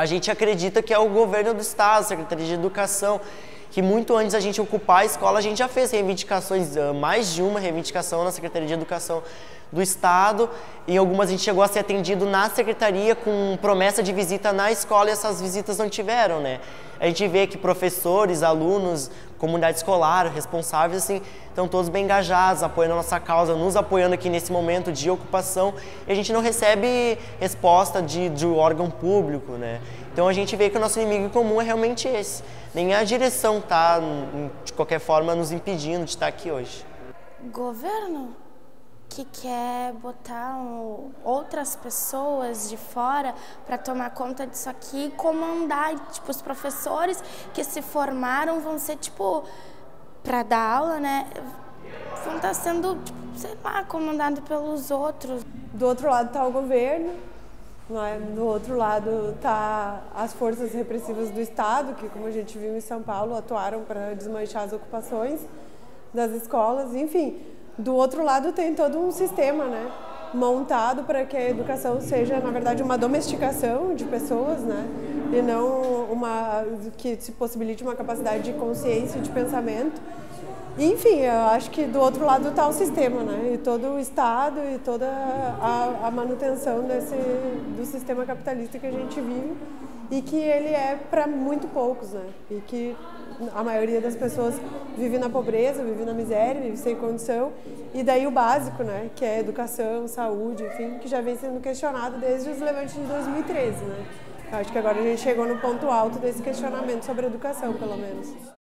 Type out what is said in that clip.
a gente acredita que é o governo do Estado, a Secretaria de Educação, que muito antes a gente ocupar a escola, a gente já fez reivindicações, ah, mais de uma reivindicação na Secretaria de Educação do Estado. Em algumas a gente chegou a ser atendido na secretaria com promessa de visita na escola e essas visitas não tiveram, né? A gente vê que professores, alunos, comunidade escolar, responsáveis, assim, estão todos bem engajados, apoiando a nossa causa, nos apoiando aqui nesse momento de ocupação e a gente não recebe resposta de, de órgão público, né? Então a gente vê que o nosso inimigo comum é realmente esse. Nem a direção está, de qualquer forma, nos impedindo de estar aqui hoje. Governo que quer botar um, outras pessoas de fora para tomar conta disso aqui e comandar. Tipo, os professores que se formaram vão ser, tipo, para dar aula, né? Vão estar tá sendo, tipo, sei lá, comandados pelos outros. Do outro lado está o governo, é? do outro lado está as forças repressivas do Estado, que, como a gente viu em São Paulo, atuaram para desmanchar as ocupações das escolas, enfim do outro lado tem todo um sistema, né? montado para que a educação seja, na verdade, uma domesticação de pessoas, né? E não uma que se possibilite uma capacidade de consciência e de pensamento. Enfim, eu acho que do outro lado está o sistema, né? E todo o Estado e toda a, a manutenção desse, do sistema capitalista que a gente vive e que ele é para muito poucos, né? E que a maioria das pessoas vive na pobreza, vive na miséria, vive sem condição. E daí o básico, né? Que é educação, saúde, enfim, que já vem sendo questionado desde os levantes de 2013, né? Acho que agora a gente chegou no ponto alto desse questionamento sobre educação, pelo menos.